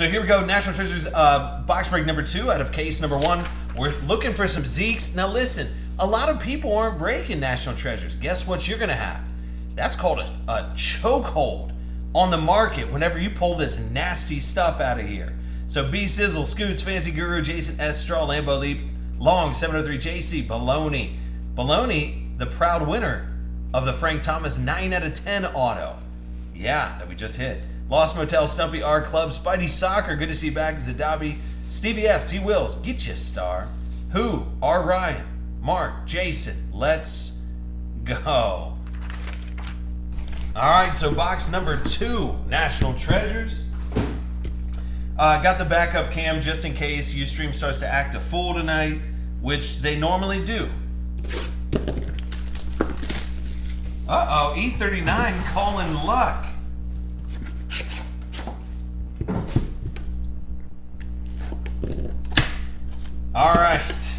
So here we go, National Treasures uh, box break number two out of case number one. We're looking for some Zekes. Now listen, a lot of people aren't breaking National Treasures. Guess what you're gonna have? That's called a, a chokehold on the market whenever you pull this nasty stuff out of here. So B Sizzle, Scoots, Fancy Guru, Jason S. Straw, Lambo Leap, Long, 703 JC, Baloney. Baloney, the proud winner of the Frank Thomas 9 out of 10 auto. Yeah, that we just hit. Lost Motel, Stumpy R Club, Spidey Soccer, good to see you back. Zadabi, Stevie F, T Wills, get you star. Who? R Ryan, Mark, Jason, let's go. All right, so box number two, National Treasures. Uh, got the backup cam just in case Ustream starts to act a fool tonight, which they normally do. Uh oh, E39 calling luck. All right.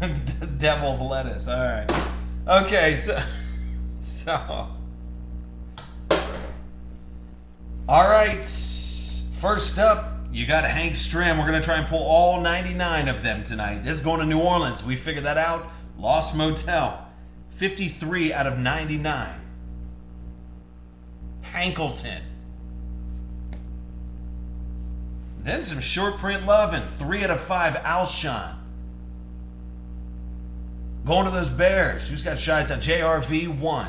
Devil's lettuce. All right. Okay, so so All right. First up, you got Hank Stram. We're going to try and pull all 99 of them tonight. This is going to New Orleans. We figured that out. Lost Motel. 53 out of 99. Hankleton. Then some short print loving. 3 out of 5 Alshon. Going to those Bears. Who's got shots on JRV 1?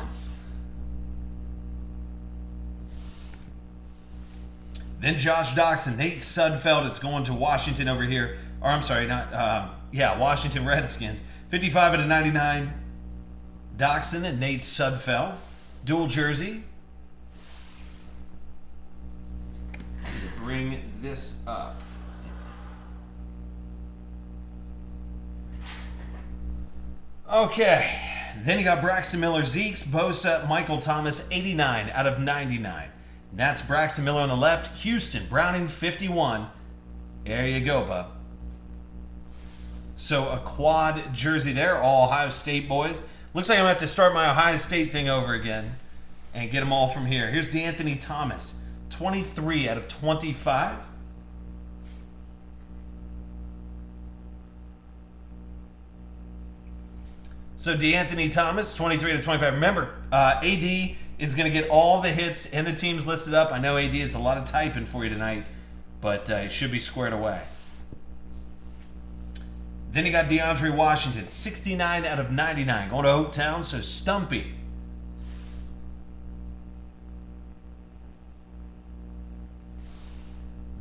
Then Josh Doctson, Nate Sudfeld. It's going to Washington over here. Or I'm sorry, not um, yeah, Washington Redskins. 55 out of 99. Doctson and Nate Sudfeld. Dual jersey. Bring this up. Okay. Then you got Braxton Miller, Zekes, Bosa, Michael Thomas, 89 out of 99. That's Braxton Miller on the left. Houston, Browning, 51. There you go, bub. So a quad jersey there, all Ohio State boys. Looks like I'm going to have to start my Ohio State thing over again and get them all from here. Here's DeAnthony Thomas, 23 out of 25. So DeAnthony Thomas, 23 to 25. Remember, uh, AD is going to get all the hits and the teams listed up. I know AD is a lot of typing for you tonight, but uh, it should be squared away. Then you got DeAndre Washington, 69 out of 99, going to Oaktown, so Stumpy.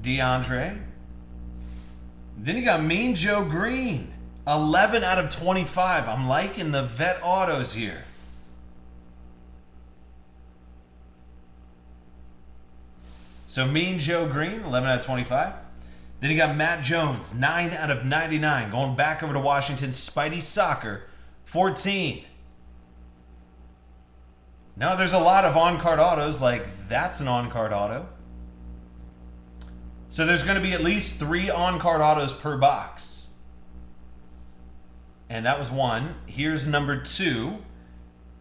DeAndre. Then you got Mean Joe Greene, 11 out of 25. I'm liking the vet autos here. So Mean Joe Greene, 11 out of 25. Then you got Matt Jones, 9 out of 99. Going back over to Washington, Spidey Soccer, 14. Now there's a lot of on-card autos, like that's an on-card auto. So there's going to be at least three on-card autos per box. And that was one. Here's number two,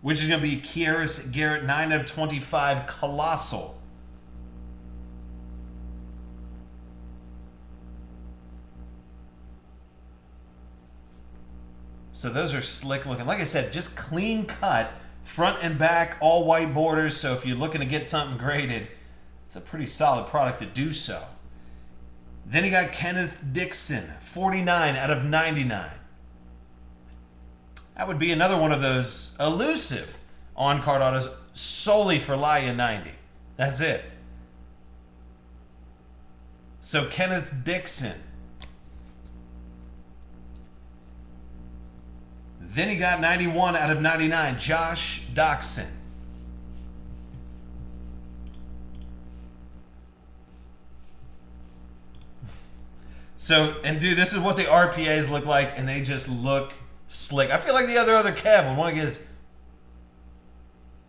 which is going to be Kieris Garrett, 9 out of 25, Colossal. So those are slick looking. Like I said, just clean cut, front and back, all white borders. So if you're looking to get something graded, it's a pretty solid product to do so. Then you got Kenneth Dixon, 49 out of 99. That would be another one of those elusive on-card autos solely for Laya 90. That's it. So Kenneth Dixon, Then he got 91 out of 99, Josh Doctson. So, and dude, this is what the RPAs look like, and they just look slick. I feel like the other other Kev would want to get his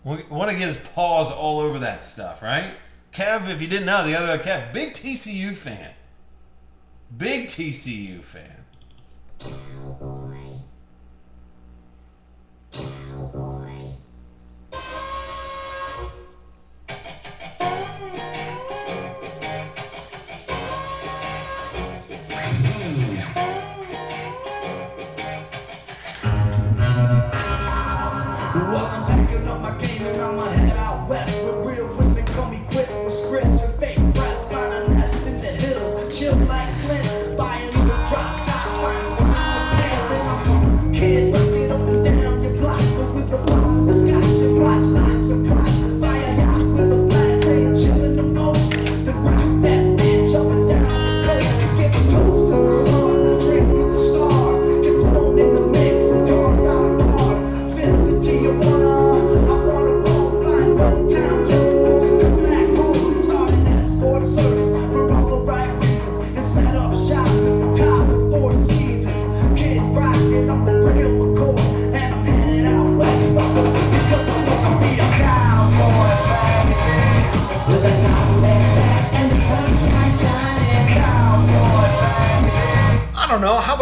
want to get his paws all over that stuff, right? Kev, if you didn't know, the other Kev, big TCU fan, big TCU fan. I'm up my game and I'ma head out west.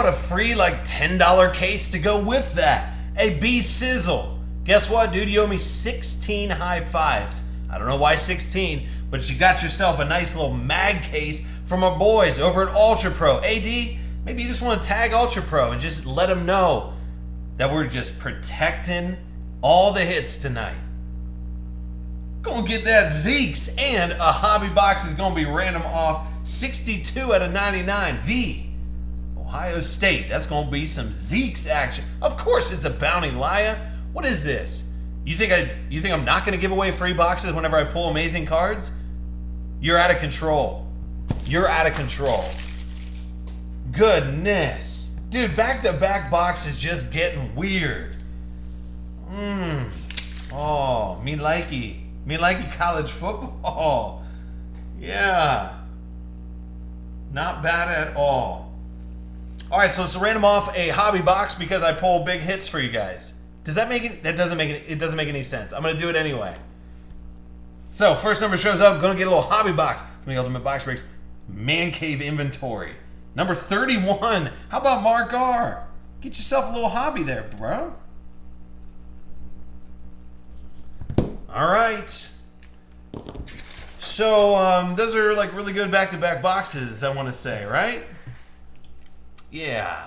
About a free like $10 case to go with that? A B Sizzle. Guess what, dude? You owe me 16 high fives. I don't know why 16, but you got yourself a nice little mag case from our boys over at Ultra Pro. AD, maybe you just want to tag Ultra Pro and just let them know that we're just protecting all the hits tonight. Gonna get that Zekes, and a hobby box is gonna be random off 62 out of 99. The Ohio State. That's going to be some Zeke's action. Of course, it's a bounty, Laya. What is this? You think I? You think I'm not going to give away free boxes whenever I pull amazing cards? You're out of control. You're out of control. Goodness, dude, back-to-back boxes just getting weird. Mmm. Oh, me likey, me likey college football. Yeah. Not bad at all. All right, so let's random off a hobby box because I pull big hits for you guys. Does that make it? That doesn't make it. It doesn't make any sense. I'm gonna do it anyway. So first number shows up. Gonna get a little hobby box from the Ultimate Box Breaks Man Cave Inventory. Number 31. How about Mark R? Get yourself a little hobby there, bro. All right. So um, those are like really good back-to-back boxes. I want to say, right? Yeah.